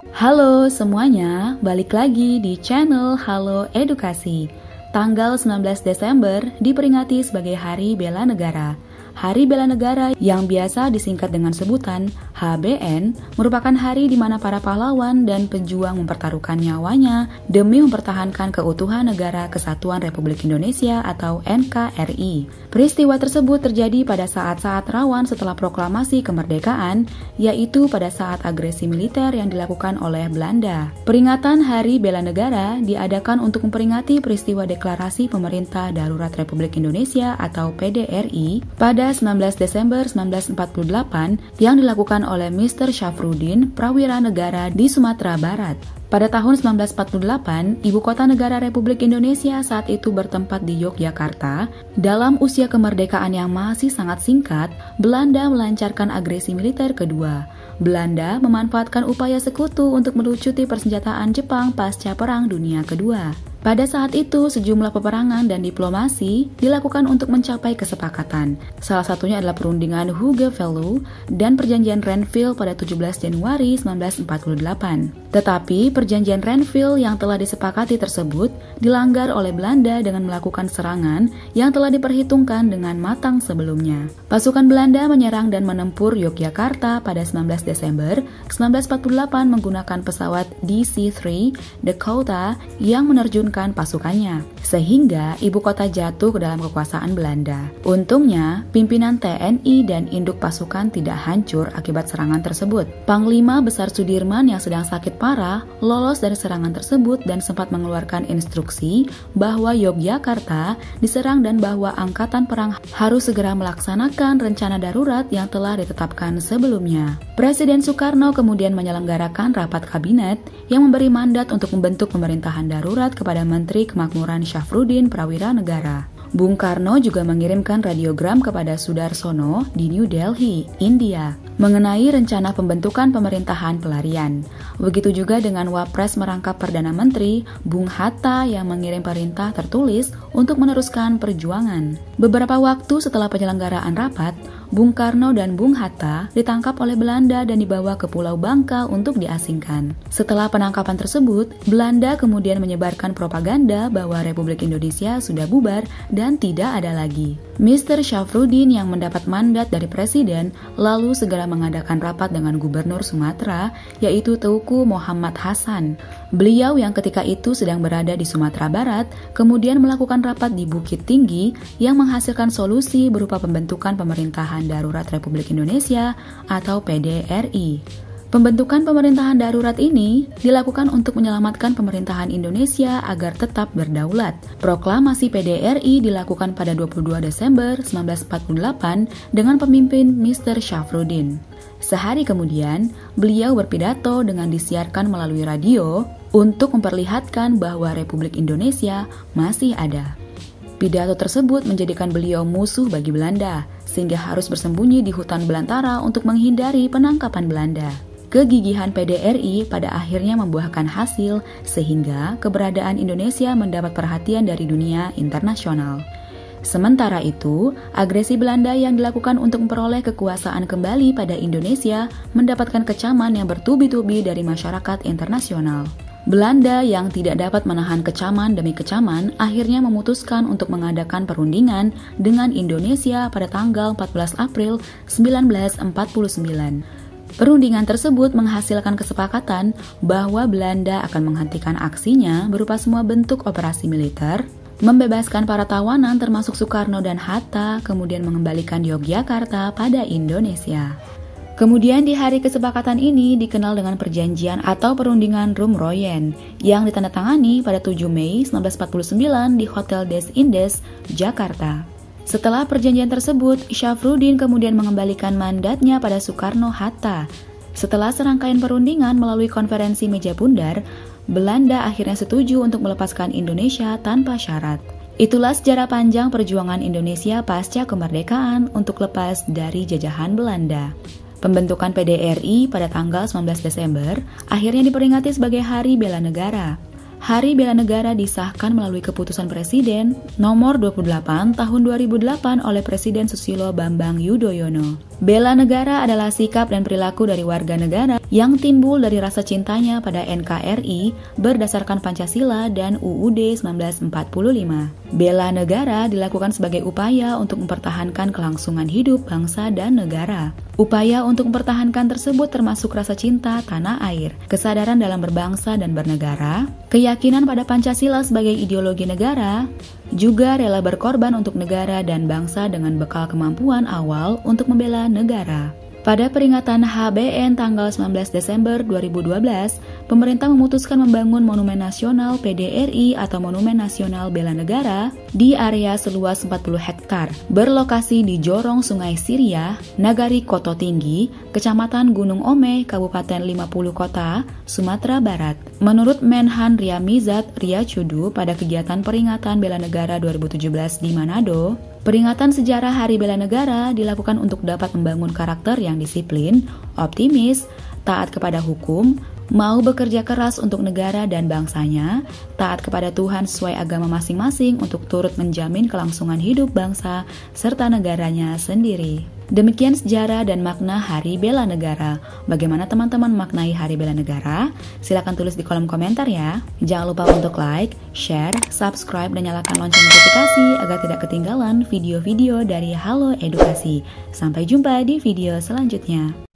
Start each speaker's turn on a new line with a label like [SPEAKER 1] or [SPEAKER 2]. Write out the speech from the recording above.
[SPEAKER 1] Halo semuanya, balik lagi di channel Halo Edukasi. Tanggal 19 Desember diperingati sebagai Hari Bela Negara. Hari Bela Negara yang biasa disingkat dengan sebutan HBN merupakan hari di mana para pahlawan dan pejuang mempertaruhkan nyawanya demi mempertahankan keutuhan negara kesatuan Republik Indonesia atau NKRI. Peristiwa tersebut terjadi pada saat-saat rawan setelah proklamasi kemerdekaan, yaitu pada saat agresi militer yang dilakukan oleh Belanda. Peringatan Hari Bela Negara diadakan untuk memperingati peristiwa deklarasi pemerintah darurat Republik Indonesia atau PDRI pada 19 Desember 1948 yang dilakukan oleh Mr. Syafruddin, prawira negara di Sumatera Barat. Pada tahun 1948, ibu kota negara Republik Indonesia saat itu bertempat di Yogyakarta. Dalam usia kemerdekaan yang masih sangat singkat, Belanda melancarkan agresi militer kedua. Belanda memanfaatkan upaya sekutu untuk melucuti persenjataan Jepang pasca Perang Dunia Kedua. Pada saat itu, sejumlah peperangan dan diplomasi dilakukan untuk mencapai kesepakatan. Salah satunya adalah perundingan Hugevelu dan perjanjian Renville pada 17 Januari 1948. Tetapi perjanjian Renville yang telah disepakati tersebut dilanggar oleh Belanda dengan melakukan serangan yang telah diperhitungkan dengan matang sebelumnya. Pasukan Belanda menyerang dan menempur Yogyakarta pada 19 Desember 1948 menggunakan pesawat DC-3 Dakota yang menerjun menurunkan pasukannya, sehingga ibu kota jatuh ke dalam kekuasaan Belanda. Untungnya, pimpinan TNI dan induk pasukan tidak hancur akibat serangan tersebut. Panglima Besar Sudirman yang sedang sakit parah lolos dari serangan tersebut dan sempat mengeluarkan instruksi bahwa Yogyakarta diserang dan bahwa angkatan perang harus segera melaksanakan rencana darurat yang telah ditetapkan sebelumnya. Presiden Soekarno kemudian menyelenggarakan rapat kabinet yang memberi mandat untuk membentuk pemerintahan darurat kepada Menteri Kemakmuran Syafruddin Prawira Negara. Bung Karno juga mengirimkan radiogram kepada Sudarsono di New Delhi, India, mengenai rencana pembentukan pemerintahan pelarian. Begitu juga dengan Wapres merangkap Perdana Menteri Bung Hatta yang mengirim perintah tertulis untuk meneruskan perjuangan. Beberapa waktu setelah penyelenggaraan rapat, Bung Karno dan Bung Hatta ditangkap oleh Belanda dan dibawa ke Pulau Bangka untuk diasingkan. Setelah penangkapan tersebut, Belanda kemudian menyebarkan propaganda bahwa Republik Indonesia sudah bubar dan tidak ada lagi. Mr. Syafruddin yang mendapat mandat dari Presiden lalu segera mengadakan rapat dengan Gubernur Sumatera, yaitu Teuku Muhammad Hasan. Beliau yang ketika itu sedang berada di Sumatera Barat, kemudian melakukan rapat di Bukit Tinggi yang menghasilkan solusi berupa pembentukan pemerintahan darurat Republik Indonesia atau PDRI. Pembentukan pemerintahan darurat ini dilakukan untuk menyelamatkan pemerintahan Indonesia agar tetap berdaulat. Proklamasi PDRI dilakukan pada 22 Desember 1948 dengan pemimpin Mr. Syafruddin. Sehari kemudian, beliau berpidato dengan disiarkan melalui radio untuk memperlihatkan bahwa Republik Indonesia masih ada. Pidato tersebut menjadikan beliau musuh bagi Belanda, sehingga harus bersembunyi di hutan belantara untuk menghindari penangkapan Belanda. Kegigihan PDRI pada akhirnya membuahkan hasil sehingga keberadaan Indonesia mendapat perhatian dari dunia internasional. Sementara itu, agresi Belanda yang dilakukan untuk memperoleh kekuasaan kembali pada Indonesia mendapatkan kecaman yang bertubi-tubi dari masyarakat internasional. Belanda yang tidak dapat menahan kecaman demi kecaman akhirnya memutuskan untuk mengadakan perundingan dengan Indonesia pada tanggal 14 April 1949. Perundingan tersebut menghasilkan kesepakatan bahwa Belanda akan menghentikan aksinya berupa semua bentuk operasi militer, membebaskan para tawanan termasuk Soekarno dan Hatta, kemudian mengembalikan Yogyakarta pada Indonesia. Kemudian di hari kesepakatan ini dikenal dengan perjanjian atau perundingan Rumroyen yang ditandatangani pada 7 Mei 1949 di Hotel Des Indes, Jakarta. Setelah perjanjian tersebut, Syafruddin kemudian mengembalikan mandatnya pada Soekarno-Hatta. Setelah serangkaian perundingan melalui konferensi meja bundar, Belanda akhirnya setuju untuk melepaskan Indonesia tanpa syarat. Itulah sejarah panjang perjuangan Indonesia pasca kemerdekaan untuk lepas dari jajahan Belanda. Pembentukan PDRI pada tanggal 19 Desember akhirnya diperingati sebagai Hari Bela Negara. Hari Bela Negara disahkan melalui keputusan Presiden nomor 28 tahun 2008 oleh Presiden Susilo Bambang Yudhoyono. Bela negara adalah sikap dan perilaku dari warga negara yang timbul dari rasa cintanya pada NKRI berdasarkan Pancasila dan UUD 1945. Bela negara dilakukan sebagai upaya untuk mempertahankan kelangsungan hidup bangsa dan negara. Upaya untuk mempertahankan tersebut termasuk rasa cinta tanah air, kesadaran dalam berbangsa dan bernegara, keyakinan pada Pancasila sebagai ideologi negara, juga rela berkorban untuk negara dan bangsa dengan bekal kemampuan awal untuk membela negara. Pada peringatan HBN tanggal 19 Desember 2012, pemerintah memutuskan membangun Monumen Nasional PDRI atau Monumen Nasional Bela Negara di area seluas 40 hektar, berlokasi di Jorong Sungai Siria, Nagari Koto Tinggi, Kecamatan Gunung Ome, Kabupaten 50 Kota, Sumatera Barat. Menurut Menhan Ria Mizat Ria Cudu pada kegiatan peringatan Bela Negara 2017 di Manado, Peringatan sejarah Hari Bela Negara dilakukan untuk dapat membangun karakter yang disiplin, optimis, taat kepada hukum, mau bekerja keras untuk negara dan bangsanya, taat kepada Tuhan sesuai agama masing-masing untuk turut menjamin kelangsungan hidup bangsa serta negaranya sendiri. Demikian sejarah dan makna Hari Bela Negara. Bagaimana teman-teman maknai Hari Bela Negara? Silahkan tulis di kolom komentar ya. Jangan lupa untuk like, share, subscribe, dan nyalakan lonceng notifikasi agar tidak ketinggalan video-video dari Halo Edukasi. Sampai jumpa di video selanjutnya.